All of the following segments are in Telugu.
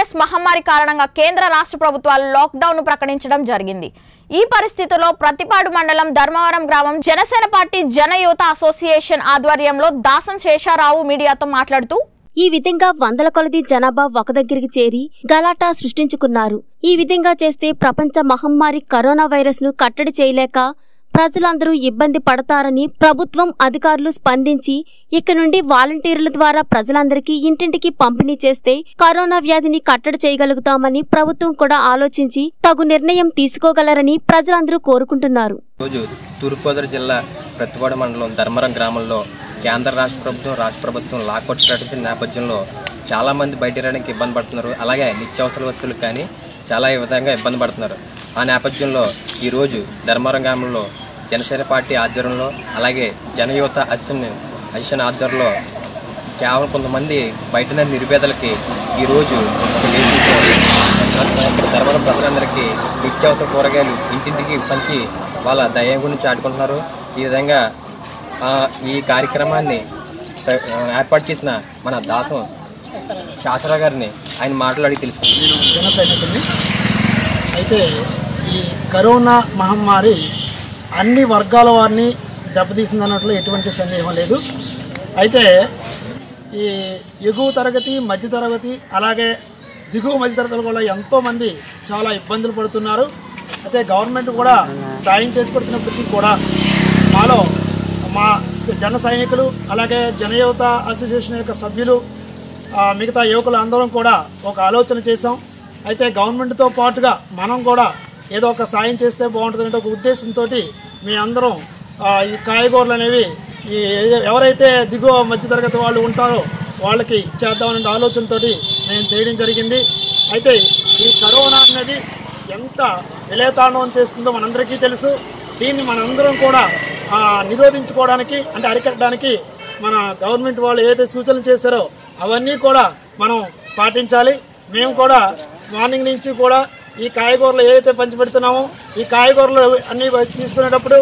వైరస్ మహమ్మారి కారణంగా కేంద్ర రాష్ట్ర ప్రభుత్వాలు లాక్డౌన్ ప్రకటించడం జరిగింది. ఈ పరిస్థితుల్లో ప్రతిపాడు మండలం ధర్మవరం గ్రామం జనసేన పార్టీ జనయువత అసోసియేషన్ ఆధ్వర్యంలో దాసం శేషారావు మీడియాతో మాట్లాడుతూ ఈ విధంగా వందల కొలది జనాభా ఒక దగ్గరికి చేరి గలాటా సృష్టించుకున్నారు. ఈ విధంగా చేస్తే ప్రపంచ మహమ్మారి కరోనా వైరస్ను కట్టడి చేయలేక ప్రజలందరూ ఇబ్బంది పడతారని ప్రభుత్వం అధికారులు స్పందించి ఇక నుండి వాలంటీర్ల ద్వారా ప్రజలందరికీ ఇంటింటికి పంపిణీ చేస్తే కరోనా వ్యాధిని కట్టడి చేయగలుగుతామని ప్రభుత్వం కూడా ఆలోచించి తగు నిర్ణయం తీసుకోగలరని ప్రజలందరూ కోరుకుంటున్నారు. రోజు తూర్పుగోదావరి జిల్లా ప్రతిపాడు మండలం ధర్మవరం గ్రామంలో కేంద్ర రాష్ట్ర ప్రభుత్వం రాష్ట్ర ప్రభుత్వం లాకౌట్ ప్రకటించిన నేపథ్యంలో చాలామంది బయట రావడానికి ఇబ్బంది పడుతున్నారు. అలాగే నిత్యావసర వస్తువులకు కానీ చాలా విధంగా ఇబ్బంది పడుతున్నారు. ఆ నేపథ్యంలో ఈరోజు ధర్మవరం గ్రామంలో జనసేన పార్టీ ఆధ్వర్యంలో అలాగే జనయువత అసెన్ అసెన్ ఆధ్వర్యంలో కేవలం కొంతమంది బయటనే నిరుపేదలకి ఈరోజు ధర్మల ప్రజలందరికీ నిత్యావసర కూరగాయలు ఇంటింటికి పంచి వాళ్ళ దయ గురించి ఆడుకుంటున్నారు. ఈ విధంగా ఈ కార్యక్రమాన్ని ఏర్పాటు చేసిన మన దాసం శాస్త్ర గారిని ఆయన మాట్లాడి తెలుసు జన అయితే ఈ కరోనా మహమ్మారి అన్ని వర్గాల వారిని దెబ్బతీసింది అన్నట్లు ఎటువంటి సందేహం లేదు. అయితే ఈ ఎగువ తరగతి మధ్య తరగతి అలాగే దిగువ మధ్య తరగతులు కూడా ఎంతోమంది చాలా ఇబ్బందులు పడుతున్నారు. అయితే గవర్నమెంట్ కూడా సాయం చేసి పెడుతున్నప్పటికీ కూడా మాలో మా జన సైనికులు అలాగే జనయువత అసోసియేషన్ యొక్క సభ్యులు మిగతా యువకులు అందరం కూడా ఒక ఆలోచన చేశాం. అయితే గవర్నమెంట్తో పాటుగా మనం కూడా ఏదో ఒక సాయం చేస్తే బాగుంటుందంటే ఒక ఉద్దేశంతో మీ అందరం ఈ కాయగూరలు అనేవి ఈ ఎవరైతే దిగువ మధ్యతరగతి వాళ్ళు ఉంటారో వాళ్ళకి చేద్దామనే ఆలోచనతో మేము చేయడం జరిగింది. అయితే ఈ కరోనా అనేది ఎంత విలేతాండవం చేస్తుందో మనందరికీ తెలుసు. దీన్ని మనందరం కూడా నిరోధించుకోవడానికి అంటే అరికట్టడానికి మన గవర్నమెంట్ వాళ్ళు ఏదైతే సూచనలు చేశారో అవన్నీ కూడా మనం పాటించాలి. మేము కూడా మార్నింగ్ నుంచి కూడా ఈ కాయగూరలు ఏదైతే పంచిపెడుతున్నామో ఈ కాయగూరలు అన్నీ తీసుకునేటప్పుడు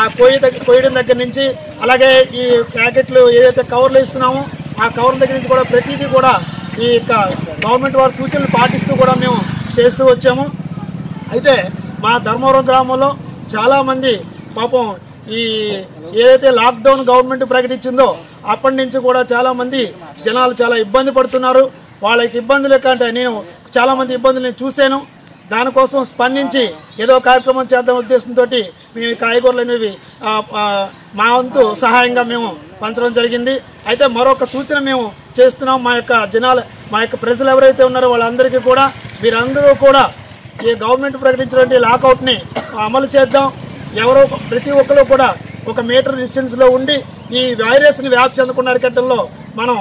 ఆ కొయ్య దగ్గర కొయ్యడం దగ్గర నుంచి అలాగే ఈ ప్యాకెట్లు ఏదైతే కవర్లు ఇస్తున్నామో ఆ కవర్ల దగ్గర నుంచి కూడా ప్రతిదీ కూడా ఈ గవర్నమెంట్ వారి సూచనలు పాటిస్తూ కూడా మేము చేస్తూ వచ్చాము. అయితే మా ధర్మవరం గ్రామంలో చాలామంది పాపం ఈ ఏదైతే లాక్డౌన్ గవర్నమెంట్ ప్రకటించిందో అప్పటి నుంచి కూడా చాలామంది జనాలు చాలా ఇబ్బంది పడుతున్నారు. వాళ్ళకి ఇబ్బందులు కంటే నేను చాలామంది ఇబ్బందులు నేను చూశాను. దానికోసం స్పందించి ఏదో కార్యక్రమం చేద్దాం ఉద్దేశంతో మేము ఈ కాయగూరలు అనేవి మా వంతు సహాయంగా మేము పంచడం జరిగింది. అయితే మరొక సూచన మేము చేస్తున్నాం. మా యొక్క జనాలు మా యొక్క ప్రజలు ఎవరైతే ఉన్నారో వాళ్ళందరికీ కూడా మీరందరూ కూడా ఈ గవర్నమెంట్ ప్రకటించినటువంటి లాకౌట్ని అమలు చేద్దాం. ఎవరో ప్రతి ఒక్కరు కూడా ఒక మీటర్ డిస్టెన్స్లో ఉండి ఈ వైరస్ని వ్యాప్తి చెందకుండా అరికట్టడంలో మనం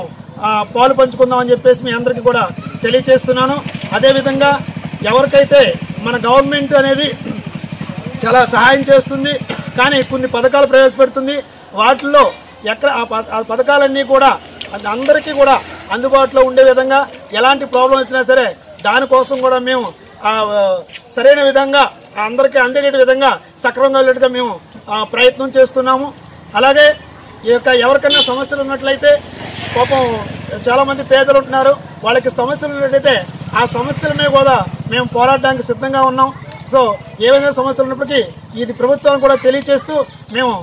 పాలు పంచుకుందాం అని చెప్పేసి మీ అందరికీ కూడా తెలియచేస్తున్నాను అదేవిధంగా ఎవరికైతే మన గవర్నమెంట్ అనేది చాలా సహాయం చేస్తుంది కానీ కొన్ని పథకాలు ప్రవేశపెడుతుంది వాటిల్లో ఎక్కడ ఆ ఆ పథకాలన్నీ కూడా అందరికీ కూడా అందుబాటులో ఉండే విధంగా ఎలాంటి ప్రాబ్లం వచ్చినా సరే దానికోసం కూడా మేము సరైన విధంగా అందరికీ అందేట విధంగా సక్రమంగా వెళ్ళేట్టుగా మేము ప్రయత్నం చేస్తున్నాము. అలాగే ఈ యొక్క ఎవరికైనా సమస్యలు ఉన్నట్లయితే పాపం చాలామంది పేదలు ఉంటున్నారు వాళ్ళకి సమస్యలు ఉన్నట్లయితే ఆ సమస్యల మీద కూడా మేము పోరాడడానికి సిద్ధంగా ఉన్నాం. సో ఏవైనా సమస్యలు ఉన్నప్పటికీ ఇది ప్రభుత్వాన్ని కూడా తెలియచేస్తూ మేము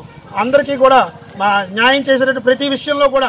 అందరికీ కూడా మా న్యాయం చేసేటట్టు ప్రతి విషయంలో కూడా